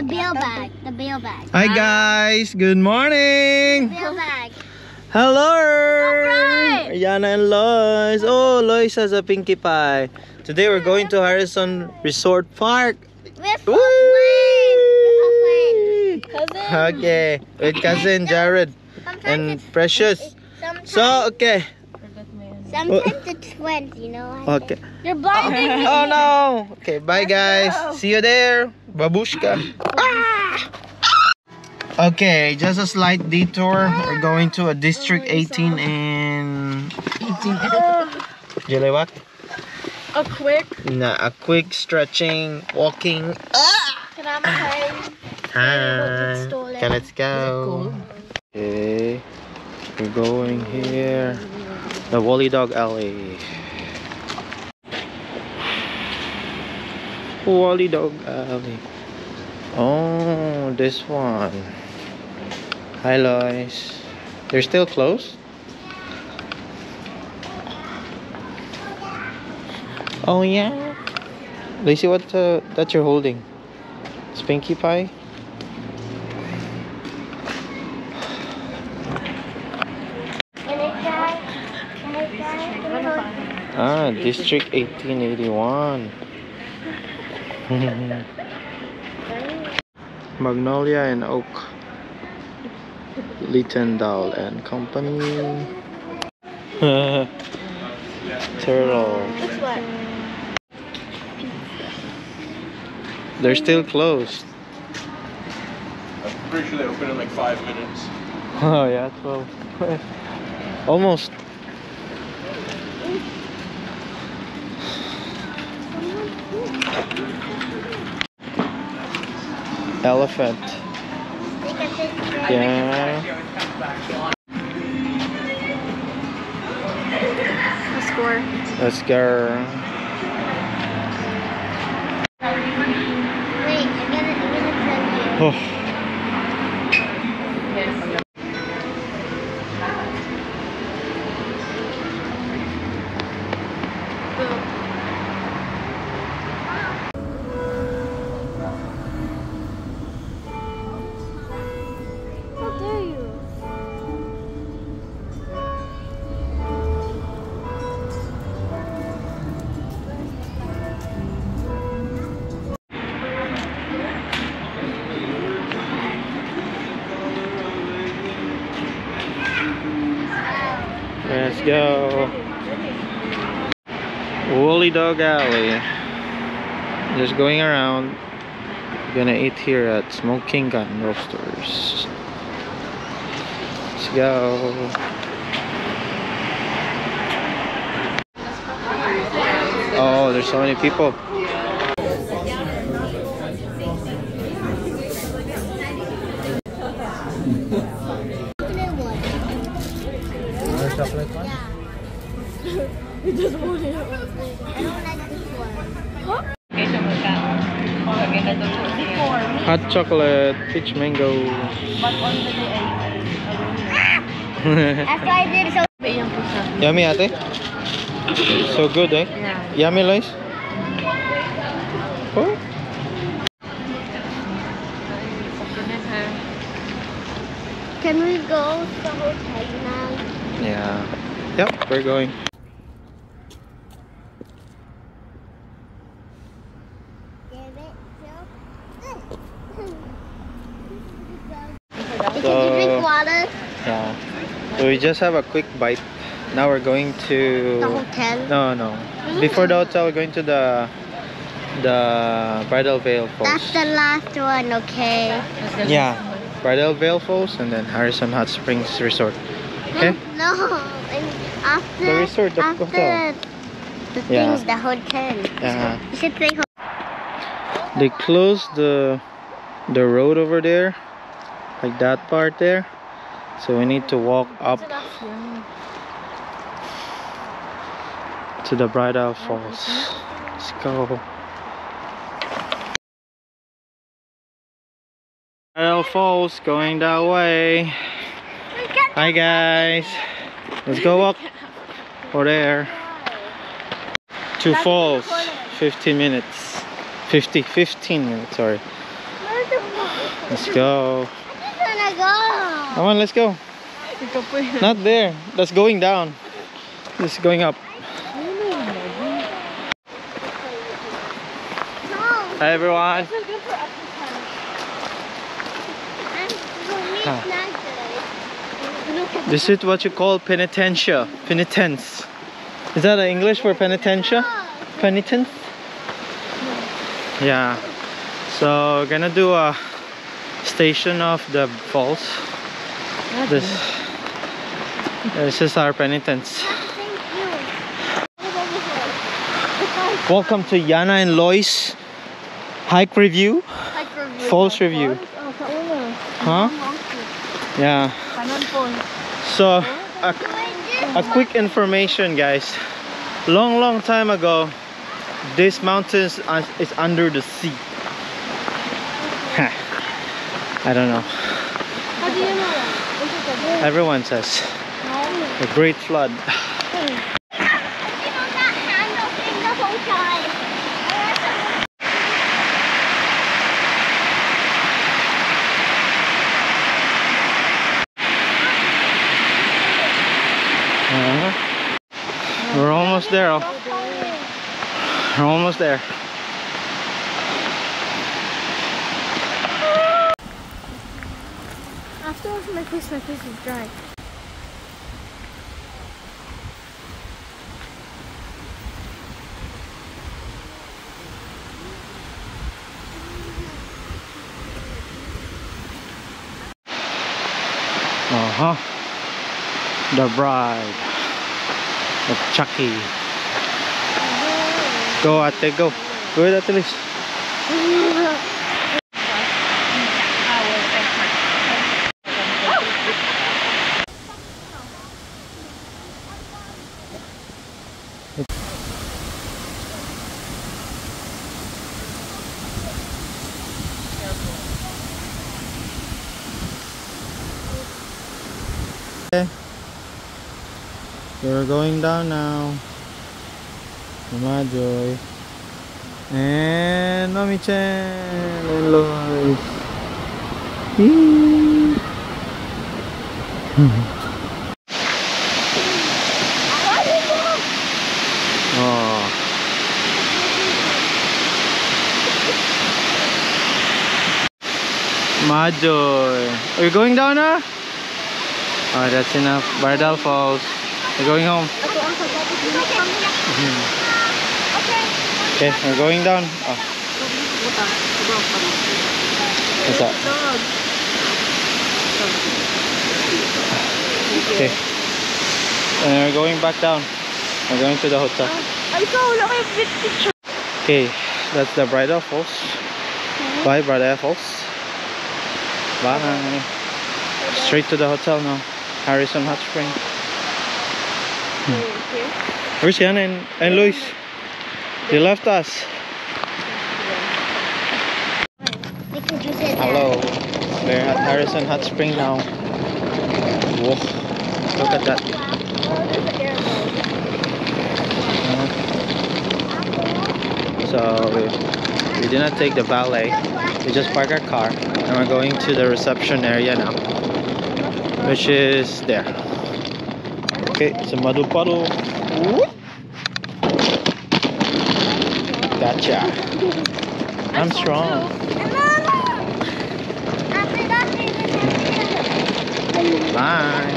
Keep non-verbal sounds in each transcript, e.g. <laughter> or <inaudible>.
The bill bag. The bill bag. Hi guys, good morning. Bill bag. Hello. Yana and Lois. Oh, Lois has a Pinkie Pie. Today we're going to Harrison Resort Park. With! Cousin. Okay, with cousin Jared and Precious. So, okay. Sometimes the twins, you know. Okay. You're blinding me. Oh no. Okay, bye guys. See you there. Babushka. Ah! Okay, just a slight detour. We're going to a District 18 and... 18. Jilewak? A quick. Na a quick stretching, walking. Ah! Can I play? Ah. Hi. Okay, let's go. Okay, we're going here. The Wally Dog Alley. Wally Dog Alley. Oh, this one. Hi, Lois. They're still closed? Oh, yeah. Lacey, what uh, that you're holding? It's Spinky Pie? Ah, District 1881. <laughs> Magnolia and Oak. Littendal and Company. <laughs> Turtle. They're still closed. I'm pretty sure they open in like five minutes. <laughs> Oh yeah, 12. Almost. Elephant. Yeah. Let's go. Wait, I'm gonna, I'm gonna tell you. Oh. Just going around. Gonna eat here at Smoking Gun Roasters. Let's go. Oh, there's so many people. Chocolate, peach mango. After <laughs> I did so Yummy ate? So good eh? Yeah. Yummy Lois? Oh? Can we go to the hotel now? Yeah. Yep, we're going. Give it to- Did you So- drink water? Yeah. So we just have a quick bite. Now we're going to The hotel? No no. Before the hotel we're going to the the Bridal Veil Falls. That's the last one, okay? Yeah. Bridal Veil Falls and then Harrison Hot Springs Resort. Okay? No, and after The resort, the after hotel. the Yeah. things, the hotel. Yeah. You should play. They closed the the road over there. Like that part there. So we need to walk up to the Bridal Falls. Let's go. Bridal Falls going that way. Hi guys. Let's go up over there. To falls. 15 minutes. 50, 15 minutes, sorry. Let's go. I just wanna go. Come on, let's go. Not there. That's going down. This is going up. Hi everyone. This is what you call penitentia. Penitence. Is that English for penitentia? Penitence? Yeah. So we're gonna do a station of the falls. This this is our penitence. Thank you. Look over here. Welcome to Yana and Lois hike review. Hike review. Falls review. Oh. Huh? Yeah. So a, a quick information guys. Long long time ago this mountain is under the sea. <laughs> I don't know. How do you know that? What's it called? Everyone says a great flood. Uh-huh. We're almost there. oh. We're almost there. After I wash my face, my face is dry. Uh huh. The bride of Chucky. Go, ate, go. Go with Ate Liz. We're going down now. Mama Joy. And Mami Chen and Lois. Oh. Majoy. Are you going down now? Oh, that's enough. Bridal Falls. We're going home. Okay, we're going down. Oh. What's that? Okay. And we're going back down. We're going to the hotel. Okay, that's the Bridal Falls. Bye, Bridal Falls. Bye. Straight to the hotel now. Harrison Hot Spring. Where's Yana and, and Luis? They left us. Because you said that. Hello. We're at Harrison Hot Spring now. Whoa. Look at that. So we, we did not take the valet. We just parked our car and we're going to the reception area now. Which is there. Okay, it's a muddy puddle. Gotcha. I'm strong. Bye.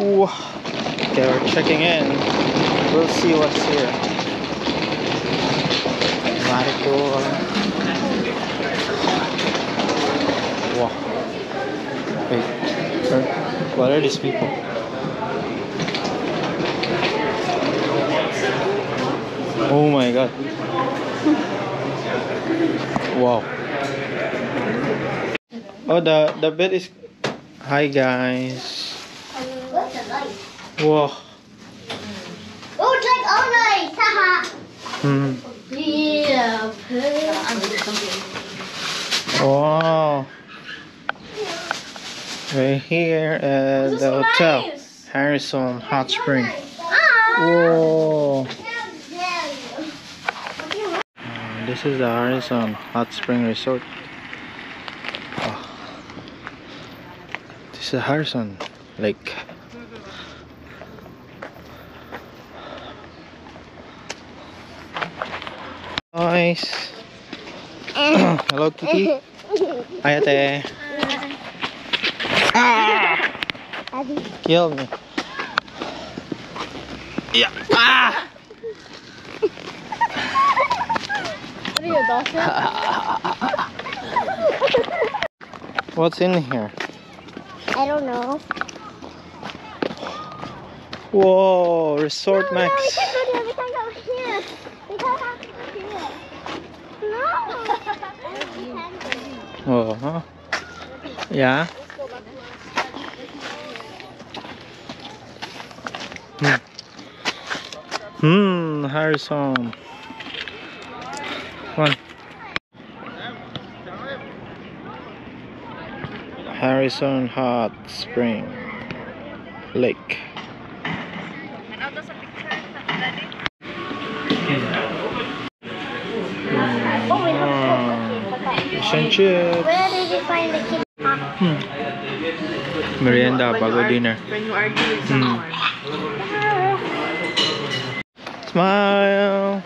Ooh. Okay, we're checking in. We'll see what's here. Very cool. Wow. Wait. where- What are these people? Oh my god. Wow. Oh, the the bed is. Hi guys. What's the light? Whoa. Oh, it's like all night. Haha. Hmm. Yeah. Wow. Right here at the hotel. Harrison Hot Spring. Whoa. This is the Harrison Hot Spring Resort. Oh. This is Harrison Lake. Nice. <coughs> Hello, Kitty. <laughs> Hi, Ah! Daddy. Kill me. Yeah. Ah! What are you, Dawson? What's in here? I don't know. Whoa, Resort no, Max. No, we can't go there. We can't go here. We can't go here. No. Oh, huh? Yeah. Hmm, Harrison. Come on. Harrison Hot Spring Lake. Fish and chips. Where did you find the kid? Hmm. Merienda bago dinner. When you argue with Hmm. Smile.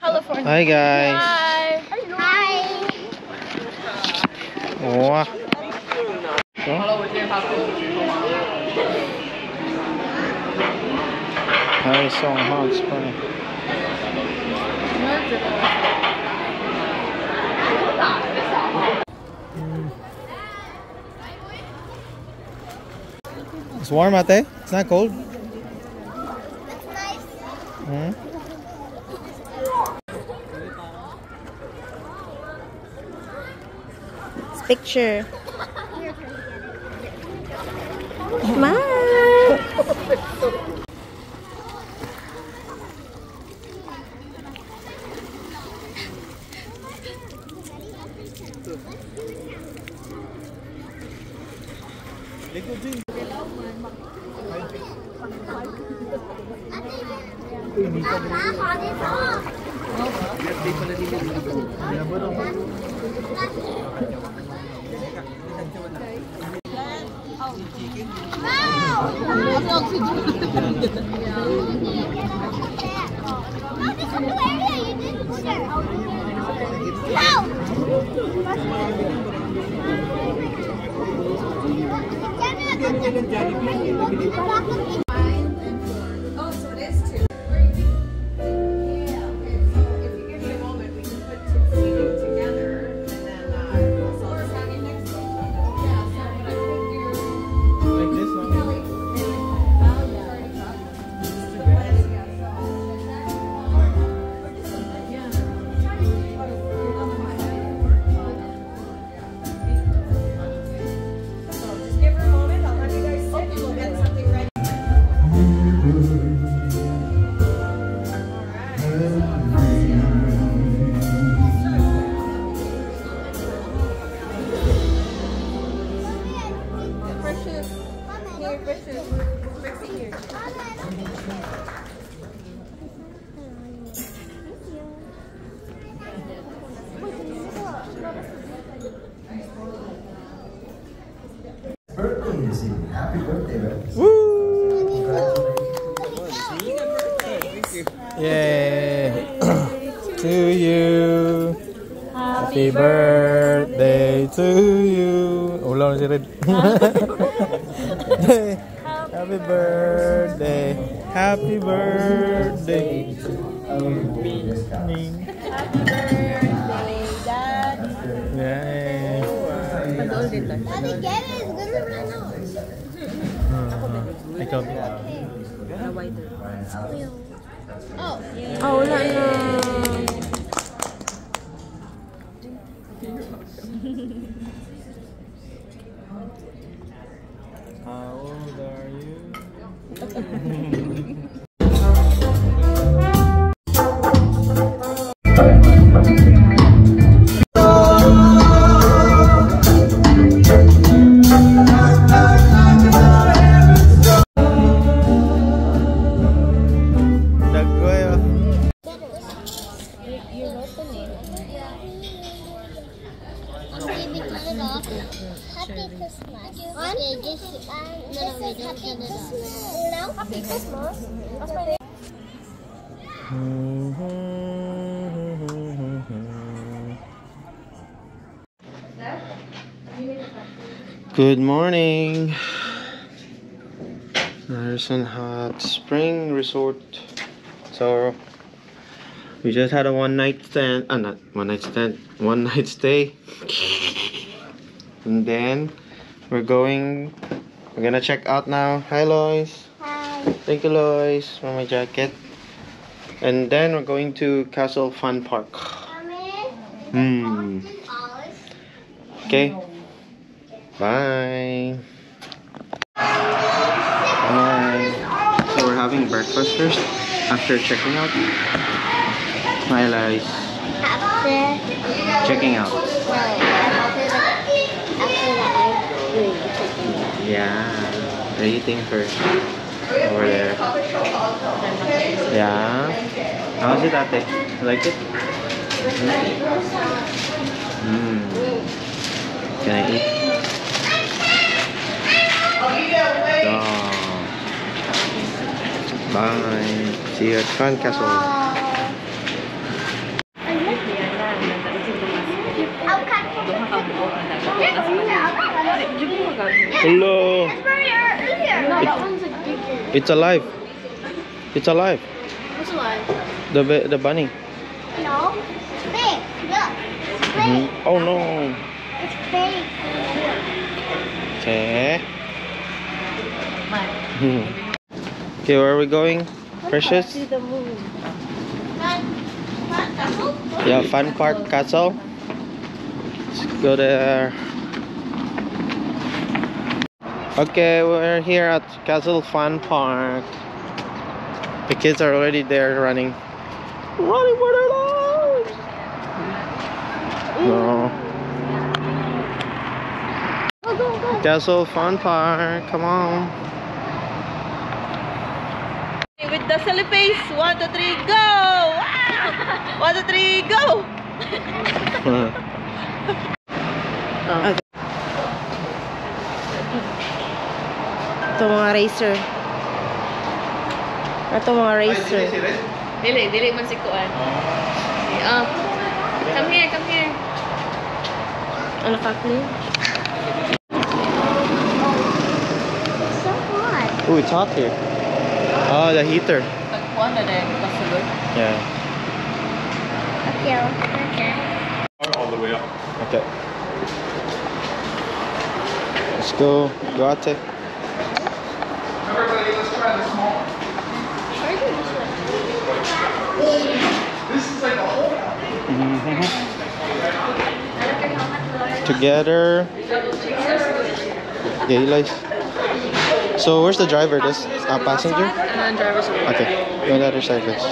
California. Hi guys. Hi. Hi. Wow. Harrison Hot Spring. It's warm out there. It's not cold. Hmm? Picture. Smile. <laughs> Oh, wala uh, <laughs> na. Good morning. Harrison Hot Spring Resort. So we just had a one night stand. Uh, not one night stand. <laughs> One night stay. And then we're going. We're gonna check out now. Hi, Lois. Hi. Thank you, Lois, for my jacket. And then we're going to Castle Fun Park. Hmm. Okay. Bye. Bye. So we're having breakfast first after checking out. Hi. After, Checking out. Yeah. They're eating first. Over there. Yeah. How's it, ate? Like it? Mmm. Can I eat? Oh. Bye. See you at Fun Castle. Hello. That's where we were earlier. No, that one's like bigger. It's alive. It's alive. What's alive? The the bunny. No. It's big. Look. It's big. Oh no. It's big. Okay. <laughs> Okay, where are we going? Precious? Yeah, Fun Park Castle. Let's go there. Okay, we're here at Castle Fun Park. The kids are already there running. Running for their lives! No. Castle Fun Park, come on. The silly face. One, two, three, go! One, two, three, go! <laughs> Ito mga racer. Ito mga racer. Dili, dili man si Kuan. Oh. Come here, come here. Ano ka. Ooh, it's hot here. Oh, the heater. Tagpuan na dahil pasulod. Yeah. Okay, okay. All the way up. Okay. Let's go. There. Everybody, let's try the small. This is like a whole. Together. So where's the driver? This uh, passenger? And driver's Okay. On the other side, guys.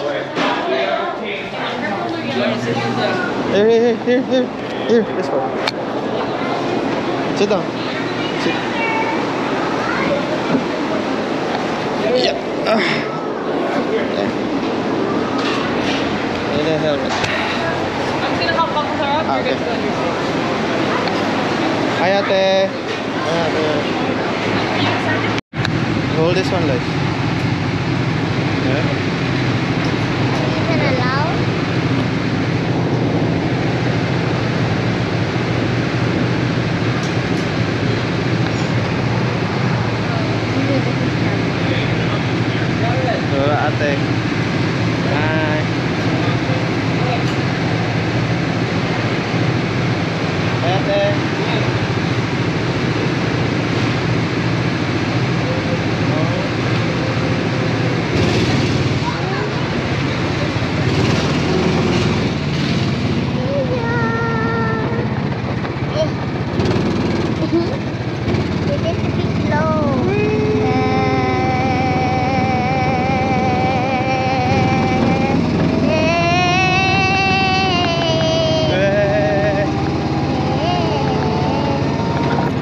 Here, here, here, here, here. This one. Sit down. Sit. Yeah. Ah. Yeah. Need helmet. I'm gonna hop on her up. Okay. Hi, ate. Hi, ate. Hold this one, like. Yeah. Is it allowed? Hola, ate. Hi. Hi, ate. It is a bit low. Hey.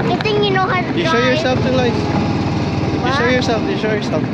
Good thing you know how to You show drive. yourself to life. You show What? Yourself.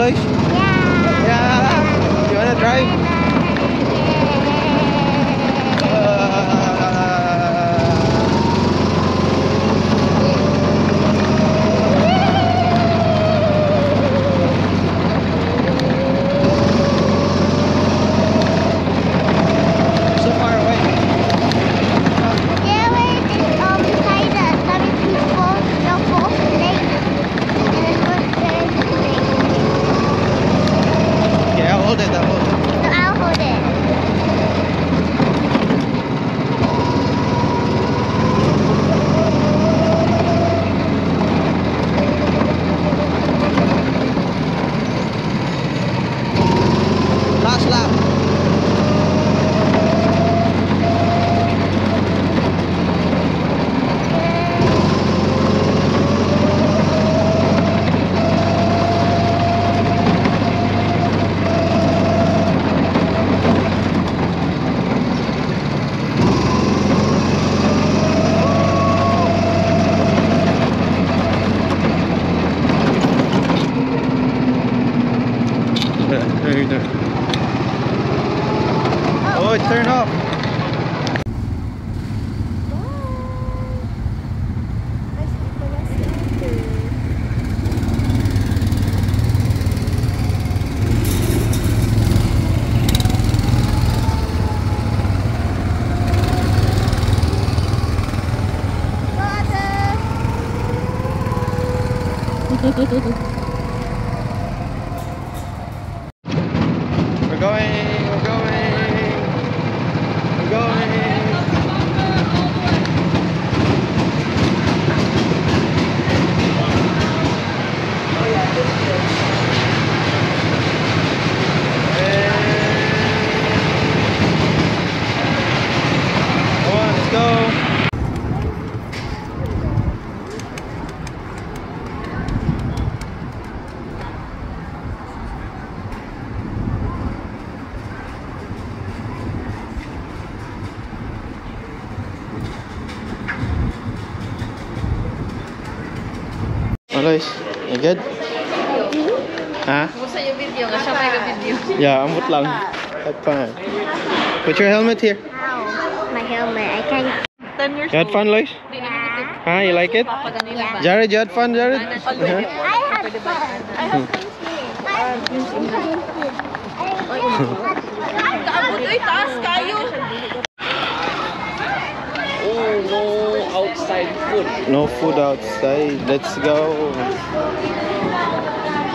Whoa, Aloys, you good? Ha? Kumusta yung video? Kasya pa yung video. Yeah, ambot lang. Have fun. Put your helmet here. Ow. My helmet. I can't. You had fun, Lois? Huh? You like it? Yeah. Jared, you had fun, Jared? I have fun. I have fun Kaabot <laughs> ay taas kayo. No food outside. Let's go.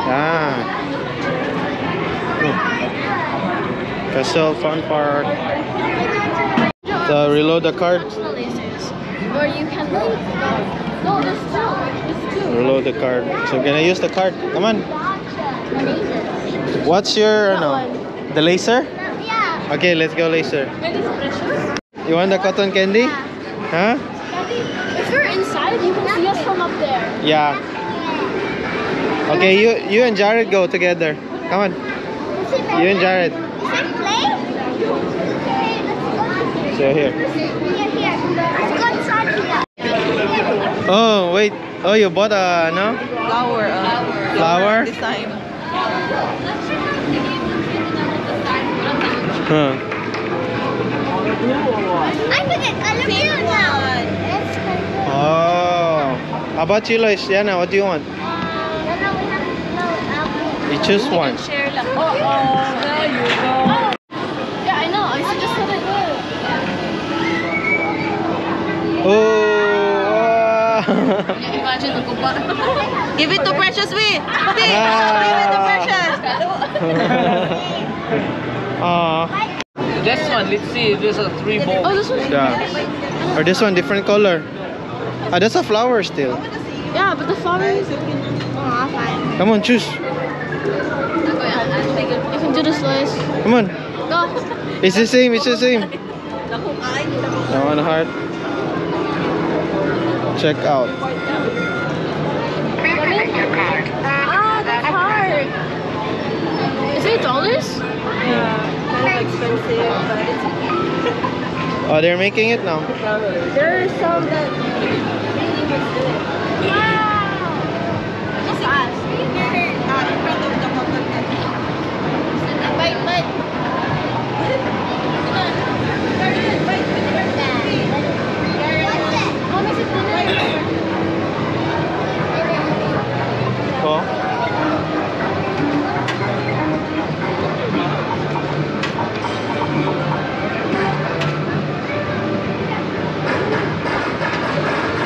Ah. Hmm. Castle Fun Park. So reload the card. Or you can. No, there's two. There's two. Reload the card. So can I use the card? Come on. What's your no? The laser? Yeah. Okay, let's go laser. You want the cotton candy? Huh? If you're inside, you can see us from up there. Yeah. Okay, you you and Jared go together. Come on. You and Jared. Is it play? Okay, let's go. So here. Here, here. Let's go inside here. Oh wait. Oh, you bought a no Flower. Uh, flower? Design. Huh. I forget color blue now. Oh. How about you, Lois? Yana, what do you want? No, no, we have no. Um, You choose one. Share lang. Oh, oh, there you go. yeah, I know. I just said <laughs> it. Oh. Imagine ang kupa. Give it to Precious, we. Give Ah. it to Precious. Aw. This one, let's see, there's a three ball. Oh, this one. Yeah. Or this one, different color. Ah, that's a flower still. Yeah, but the flower is... Oh, fine. Come on, choose. You can do the slice. Come on. Go. It's the same. It's the same. <laughs> That one heart. Check out. Ah, the card. Is it dollars? <laughs> Oh, they're making it now. There are some that... Wow. Just us. Wait, wait. Oh.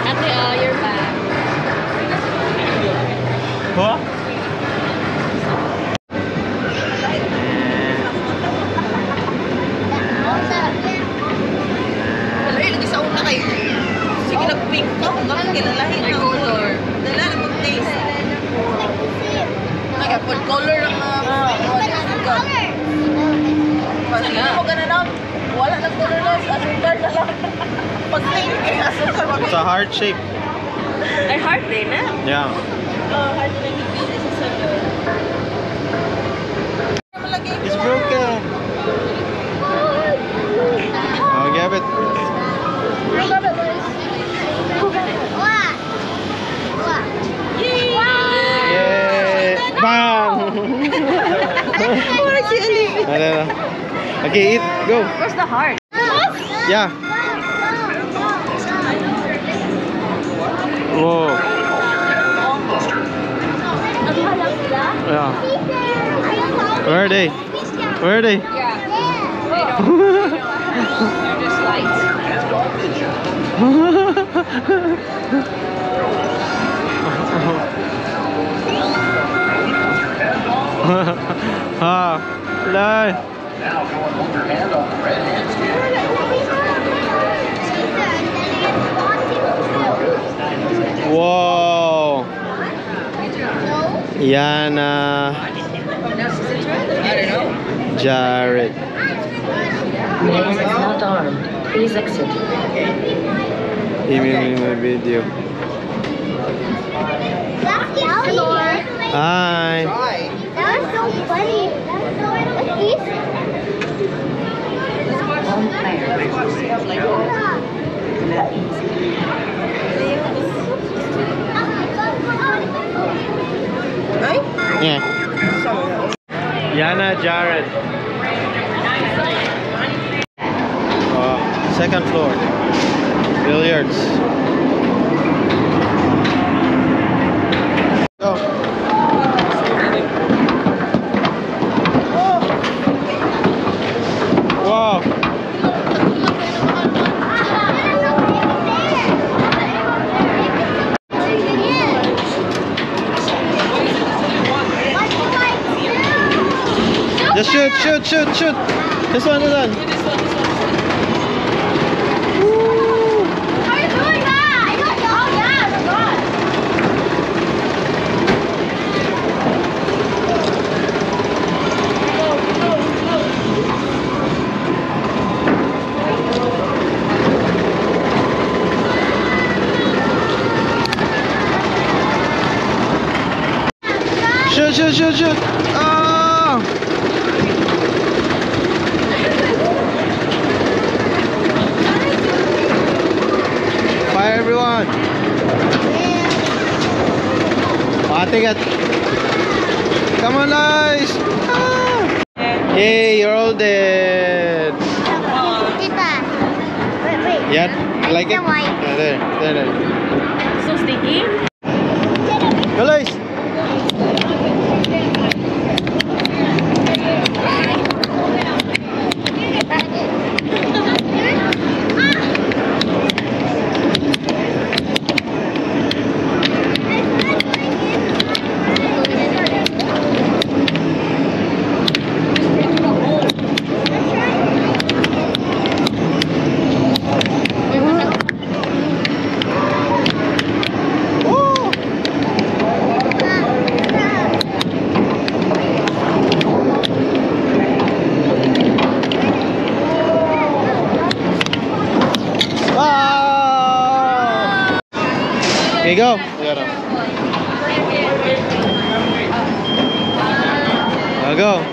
Ate, oh, you're back. Huh? Wala, lagi sa una kayo. Sige, nag-pink ka. Kung bakit kilalahin na color. Dala na mag-taste. Nag food color lang na. Pag mo ka na lang, wala na color na. Asukar na lang. Pag taste kay asukar. It's a heart shape. Ay, heart din, eh? Yeah. It's broken. I'll give it. What? What? Yay! Bang! I don't know. Okay, eat. Go. Where's the heart? Yeah. Whoa. Yeah. Where are they? Where are they? They're just lights. ah, fly. Now, if you hold your hand on the red hand <laughs> Whoa. Yana. Jared. Is not armed. Please exit. Even in my video. Hi. That was so funny. What's this? One player. Yeah. Yana Jared. Uh, second floor. Billiards. Shoot, shoot, shoot, shoot. This one, this one. Shoot, shoot, shoot, shoot. Ate got. Come on, guys. Ah. Hey, you're all dead. Yeah, like it? Yeah, there, there, there. So sticky. Go, guys. Ah! Okay, go. Now go.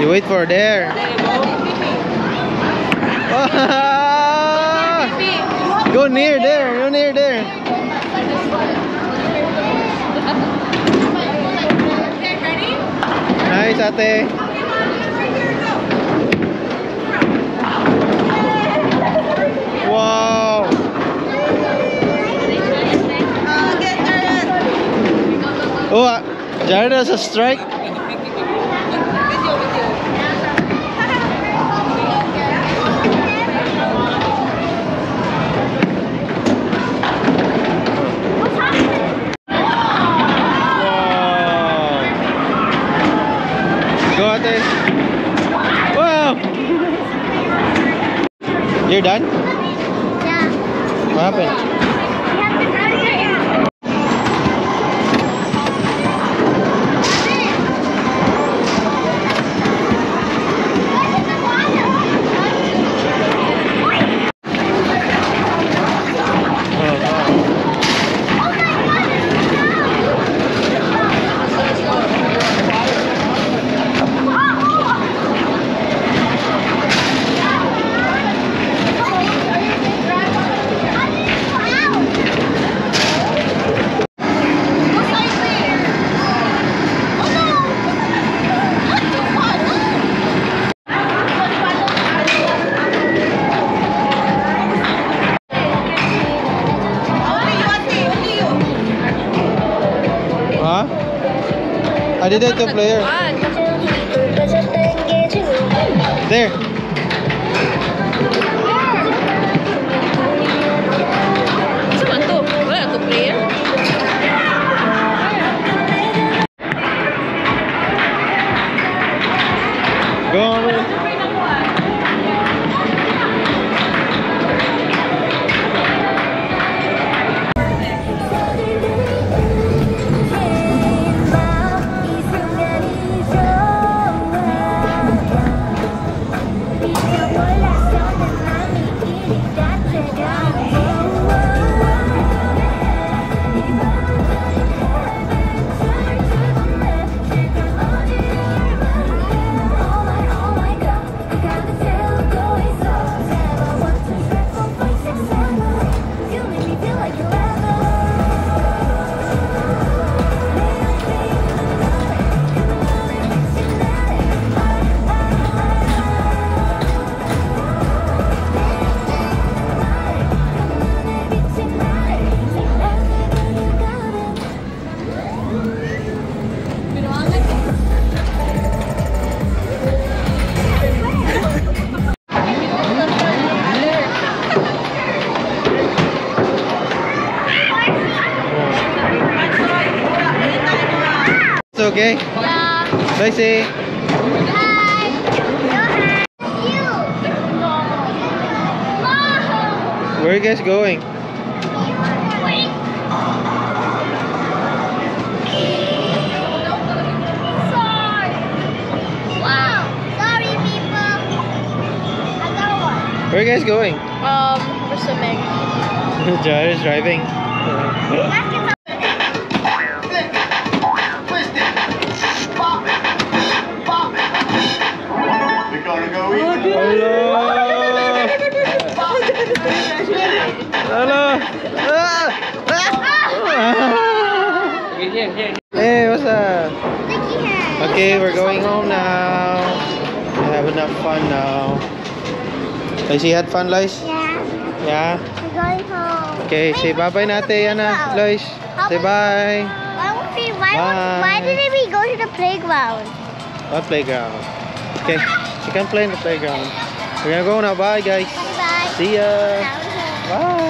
You wait for there. <laughs> go near there. Go near there. Nice, ate. Wow. Oh, uh, Jared has a strike. Wow. Go ate. Wow. You're done? What happened? I did it to player. Okay. Yeah. Hi. You. Where are you guys going? Wait. Sorry. Wow. Sorry, people. I got one. Where are you guys going? Um, we're swimming. <laughs> Jared is driving. <laughs> Okay, we're going home now. We have enough fun now. Lacey had fun, Lois? Yeah. Yeah? We're going home. Okay, say bye-bye natin, Yana. Lois, say bye. Why would we, why, Bye. would, why didn't we go to the playground? What playground? Okay, you can play in the playground. We're gonna go now. Bye, guys. Bye bye. See ya. Bye.